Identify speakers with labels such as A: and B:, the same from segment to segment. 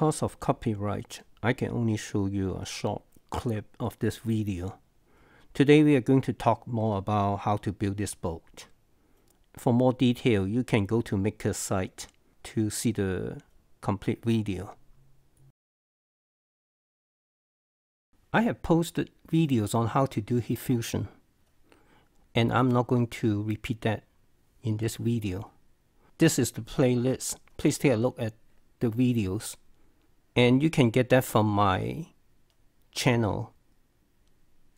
A: Because of copyright, I can only show you a short clip of this video. Today we are going to talk more about how to build this boat. For more detail, you can go to Maker's site to see the complete video. I have posted videos on how to do heat fusion and I'm not going to repeat that in this video. This is the playlist. Please take a look at the videos and you can get that from my channel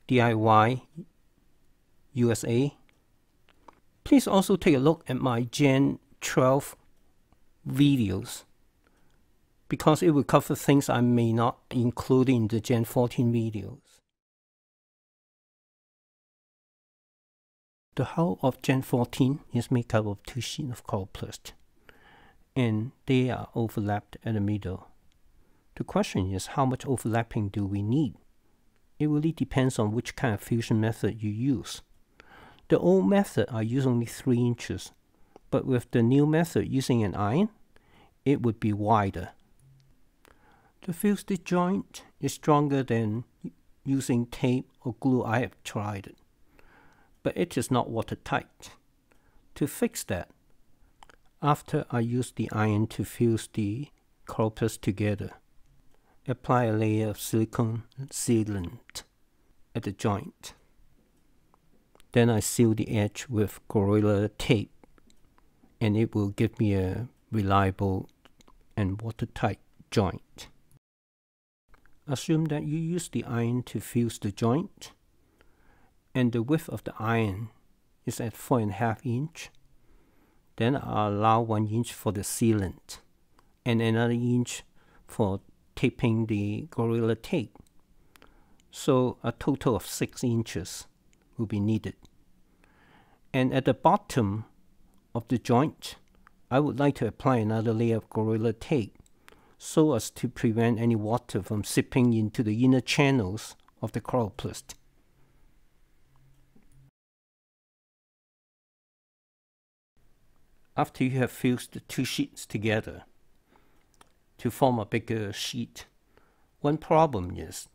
A: DIY USA. Please also take a look at my Gen 12 videos because it will cover things I may not include in the Gen 14 videos. The hull of Gen 14 is made up of two sheets of coroplast, and they are overlapped at the middle. The question is how much overlapping do we need? It really depends on which kind of fusion method you use. The old method I use only 3 inches, but with the new method using an iron, it would be wider. The fuse joint is stronger than using tape or glue I have tried it, but it is not watertight. To fix that, after I use the iron to fuse the coroplast together, apply a layer of silicone sealant at the joint. Then I seal the edge with Gorilla tape and it will give me a reliable and watertight joint. Assume that you use the iron to fuse the joint and the width of the iron is at 4.5 inch. Then I allow 1 inch for the sealant and another inch for taping the Gorilla Tape. So a total of 6 inches will be needed. And at the bottom of the joint, I would like to apply another layer of Gorilla Tape so as to prevent any water from seeping into the inner channels of the coroplast. After you have fused the two sheets together to form a bigger sheet, one problem is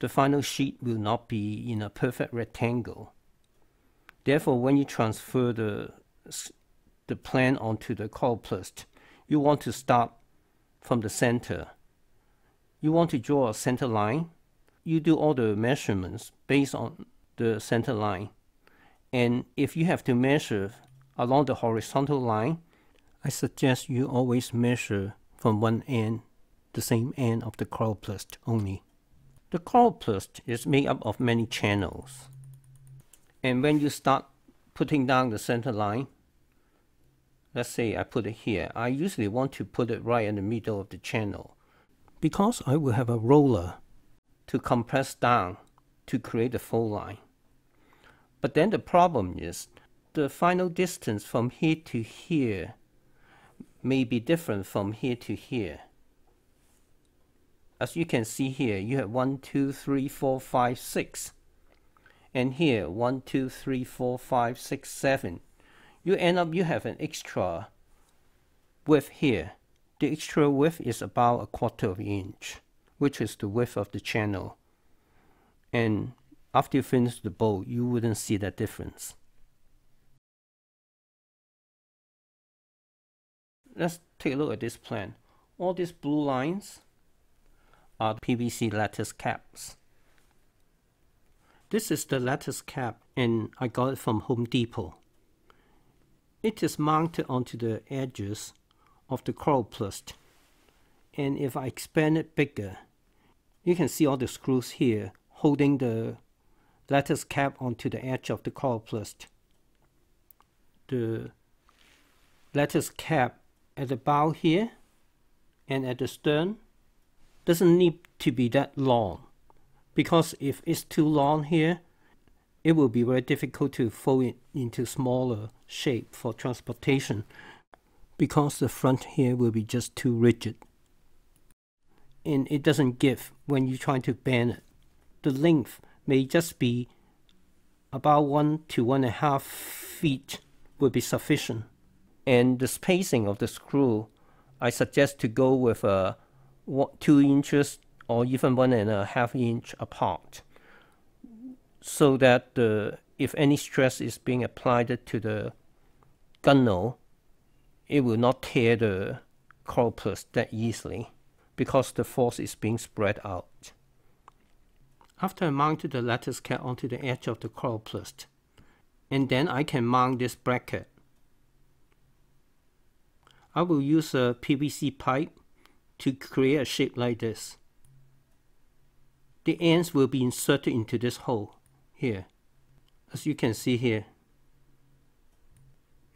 A: the final sheet will not be in a perfect rectangle. Therefore, when you transfer the, the plan onto the coroplast, you want to start from the center. You want to draw a center line. You do all the measurements based on the center line. And if you have to measure along the horizontal line, I suggest you always measure from one end, the same end of the coroplast only. The coroplast is made up of many channels. And when you start putting down the center line, let's say I put it here, I usually want to put it right in the middle of the channel because I will have a roller to compress down to create a fold line. But then the problem is the final distance from here to here may be different from here to here. As you can see here, you have 1, 2, 3, 4, 5, 6. And here, 1, 2, 3, 4, 5, 6, 7 you end up you have an extra width here. The extra width is about a quarter of an inch, which is the width of the channel. And after you finish the bowl, you wouldn't see that difference. Let's take a look at this plan. All these blue lines are PVC lattice caps. This is the lattice cap and I got it from Home Depot. It is mounted onto the edges of the coroplast. And if I expand it bigger, you can see all the screws here holding the lattice cap onto the edge of the coroplast. The lattice cap at the bow here and at the stern doesn't need to be that long because if it's too long here it will be very difficult to fold it into smaller shape for transportation because the front here will be just too rigid and it doesn't give when you try to bend it. The length may just be about one to one and a half feet would be sufficient and the spacing of the screw I suggest to go with a two inches or even one and a half inch apart so that the if any stress is being applied to the gunnel, it will not tear the coroplast that easily because the force is being spread out. After I mounted the lattice cap onto the edge of the coroplast, and then I can mount this bracket. I will use a PVC pipe to create a shape like this. The ends will be inserted into this hole here as you can see here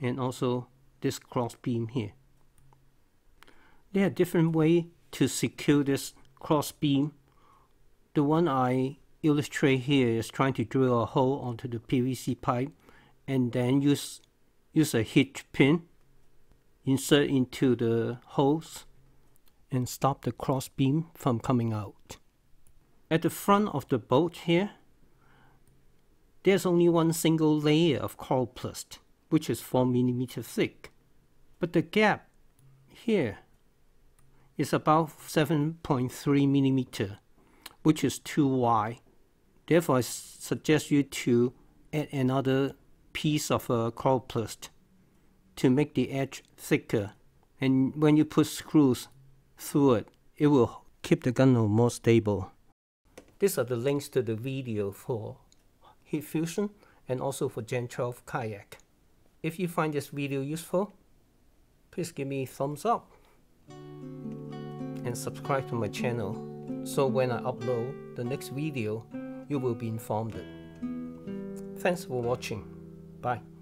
A: and also this cross beam here. There are different ways to secure this cross beam. The one I illustrate here is trying to drill a hole onto the PVC pipe and then use use a hitch pin insert into the holes and stop the cross beam from coming out. At the front of the boat here there's only one single layer of coroplast, which is 4 millimeter thick. But the gap here is about 7.3 millimeter, which is too wide. Therefore, I suggest you to add another piece of uh, coroplast to make the edge thicker. And when you put screws through it, it will keep the gunnel more stable. These are the links to the video for heat fusion, and also for Gen 12 kayak. If you find this video useful, please give me a thumbs up and subscribe to my channel so when I upload the next video, you will be informed. Thanks for watching. Bye.